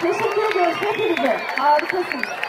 Teşekkür ediyoruz hepinize. Harikasınız.